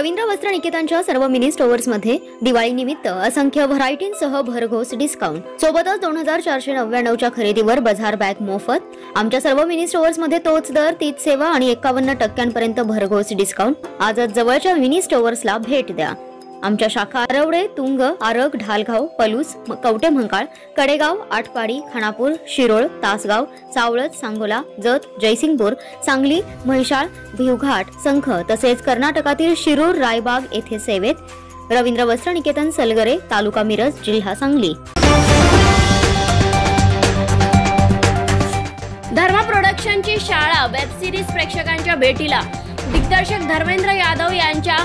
रवींद्र वस्त्र निकेतनच्या सर्व मिनी स्टोअर्समध्ये दिवाळीनिमित्त असंख्य व्हरायटींसह भरघोस डिस्काउंट सोबतच दोन हजार चारशे नव्याण्णवच्या खरेदीवर बझार बॅग मोफत. आमच्या सर्व मिनी स्टोअर्समध्ये तोच दर तीच सेवा आणि एकावन्न टक्क्यांपर्यंत भरघोस डिस्काउंट आजच जवळच्या मिनी स्टोअर्सला भेट द्या. आमच्या शाखा आरवडे तुंग आरग ढालगाव पलूस कवटे म्हंकाळ कडेगाव आटपाडी खानापूर शिरोळ तासगाव सावळत सांगोला जत जयसिंगपूर सांगली म्हैसाळ भिवघाट संख तसेच कर्नाटकातील शिरूर रायबाग येथे सेवेत रवींद्र वस्त्र निकेतन सलगरे तालुका मिरज जिल्हा सांगली. धर्मा प्रोडक्शनची शाळा वेब सिरीज प्रेक्षकांच्या भेटीला. दिग्दर्शक धर्मेंद्र यादव यांच्या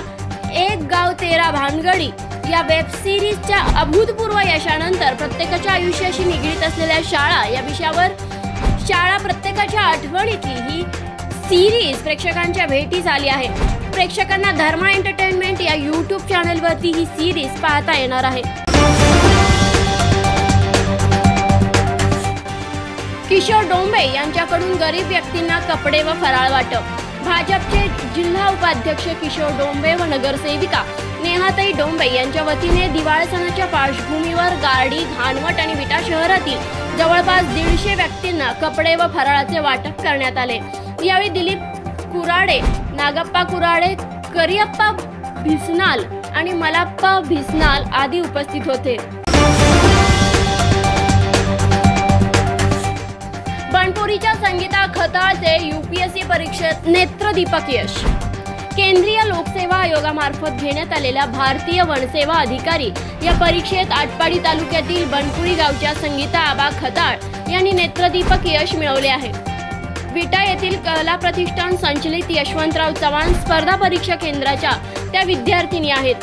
एक गाव तेरा भानगडी या वेब सिरीजच्या अभूतपूर्व यशानंतर प्रत्येकाच्या आयुष्याशी निगडीत असलेल्या शाळा या विषयावर शाळा प्रत्येकाच्या आठवणीतली ही सिरीज प्रेक्षकांच्या भेटी झाली आहे. प्रेक्षकांना धर्मा एंटरटेनमेंट या यूट्यूब चॅनलवरती ही सिरीज पाहता येणार आहे. किशोर डोंबे यांच्याकडून गरीब व्यक्तींना कपडे व फराळ वाटप. भाजपचे जिल्हा उपाध्यक्ष किशोर डोंबे व नगरसेविका नेहाताई डोंबे यांच्या वतीने दिवाळी सणाच्या पार्श्वभूमीवर गाडी घाणवट आणि विटा शहरातील जवळपास दीडशे व्यक्तींना कपडे व फराळाचे वाटप करण्यात आले. यावेळी दिलीप कुराडे नागप्पा कुराडे करियप्पा भिसनाल आणि मलाप्पा भिसनाल आदी उपस्थित होते. बनपुरीच्या संगीता खताळचे युपीएससी परीक्षेत नेत्रदीपक यश. केंद्रीय लोकसेवा आयोगामार्फत घेण्यात आलेल्या भारतीय वनसेवा अधिकारी या परीक्षेत आटपाडी तालुक्यातील बनपुरी गावच्या संगीता आबा खताळ यांनी नेत्रदीपक यश मिळवले आहे. विटा येथील कला प्रतिष्ठान संचलित यशवंतराव चव्हाण स्पर्धा परीक्षा केंद्राच्या त्या विद्यार्थिनी आहेत.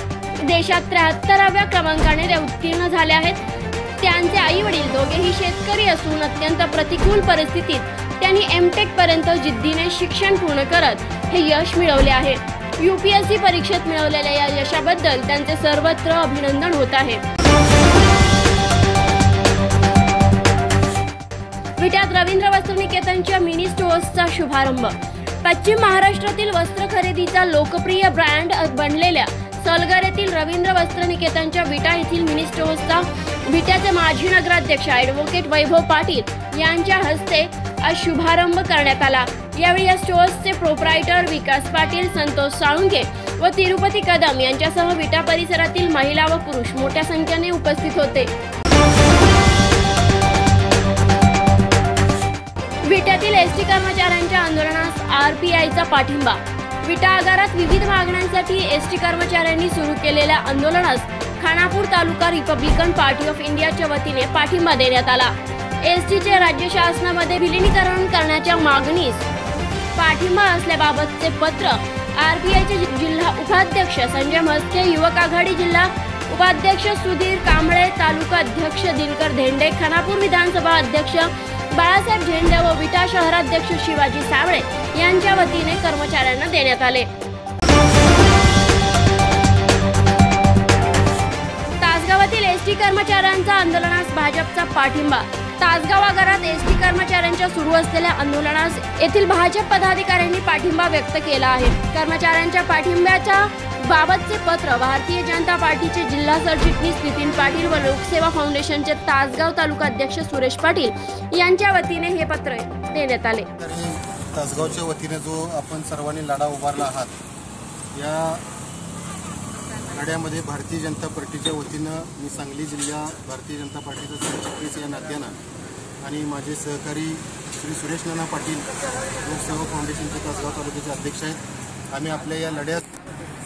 देशात त्र्याहत्तराव्या क्रमांकाने त्या उत्तीर्ण झाल्या आहेत. त्यांचे आई वडील दोघेही शेतकरी असून अत्यंत प्रतिकूल परिस्थितीत त्यांनी एमटेक पर्यंत जिद्दीने शिक्षण पूर्ण करत हे यश मिळवले आहे. युपीएससी परीक्षेत मिळवलेल्या या यशाबद्दल त्यांचे सर्वत्र अभिनंदन होत आहे. विट्यात रवींद्र वस्त्र निकेतनच्या मिनी स्टोअर्सचा शुभारंभ. पश्चिम महाराष्ट्रातील वस्त्र खरेदीचा लोकप्रिय ब्रँड बनलेल्या सलगर येथील रवींद्र वस्त्र निकेतनच्या विटा येथील मिनी स्टोअर्सचा विट्याचे माजी नगराध्यक्ष ॲडव्होकेट वैभव पाटील यांच्या हस्ते आज शुभारंभ करण्यात आला. यावेळी या स्टोअर्सचे प्रोप्रायटर विकास पाटील संतोष साळुंके व तिरुपती कदम यांच्यासह विटा परिसरातील महिला व पुरुष मोठ्या संख्येने उपस्थित होते. विट्यातील एस टी कर्मचाऱ्यांच्या आंदोलनास आयचा पाठिंबा. विटा आगारात विविध मागण्यांसाठी एस टी कर्मचाऱ्यांनी सुरू केलेल्या आंदोलनास Khanapur taluka Republican Party of इंडियाच्या वतीने पाठिंबा देण्यात आला. एस टीचे राज्य शासनामध्ये विलिनीकरण करण्याच्या मागणीस पाठिंबा असल्याबाबतचे पत्र आर बी आयचे जिल्हा उपाध्यक्ष संजय म्हस्के युवक आघाडी जिल्हा उपाध्यक्ष सुधीर कांबळे तालुका अध्यक्ष दिनकर धेंडे खानापूर विधानसभा अध्यक्ष बाळासाहेब झेंडे व विटा शहराध्यक्ष शिवाजी सावळे यांच्या वतीने कर्मचाऱ्यांना देण्यात आले. आंदोलनास भाजपचा पाठिंबा. तासगाव आगारात एस टी कर्मचाऱ्यांच्या सुरू असलेल्या आंदोलनास येथील भाजप पदाधिकाऱ्यांनी पाठिंबा व्यक्त केला आहे. कर्मचाऱ्यांच्या पाठिंब्याच्या बाबतचे पत्र भारतीय जनता पार्टीचे जिल्हा सरचिटणीस नितीन पाटील व लोकसेवा फाउंडेशनचे तासगाव तालुका अध्यक्ष सुरेश पाटील यांच्या वतीने हे पत्र देण्यात आले. तासगावच्या वतीने जो आपण सर्वांनी लढा उभारला आहात या लढ्यामध्ये भारतीय जनता पार्टीच्या वतीनं मी सांगली जिल्हा भारतीय जनता पार्टीचा सरचिटणीस या नात्यानं आणि माझे सहकारी श्री सुरेश नाना पाटील लोकसेवा फाउंडेशनचे तासगाव तालुक्याचे अध्यक्ष आहेत. आम्ही आपल्या या लढ्यात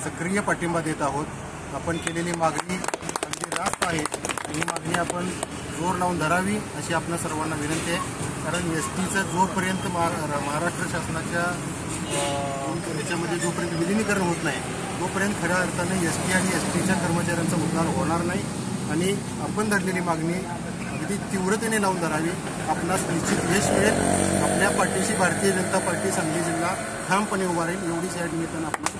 सक्रिय पाठिंबा देत आहोत. आपण केलेली मागणी अगदी रास्त आहे. ही मागणी आपण जोर लावून धरावी अशी आपल्या सर्वांना विनंती आहे. कारण एस टीचं जोपर्यंत महा महाराष्ट्र शासनाच्या याच्यामध्ये जोपर्यंत विलिनीकरण होत नाही तोपर्यंत खऱ्या अर्थाने एस टी आणि एस टीच्या कर्मचाऱ्यांचा उद्धार होणार नाही. आणि आपण धरलेली मागणी अगदी तीव्रतेने लावून धरावी. आपणास निश्चित यश मिळेल. आपल्या पार्टीशी भारतीय जनता पार्टी सांगली जिल्हा ठामपणे उभा राहील. एवढीच या निमित्तानं आपण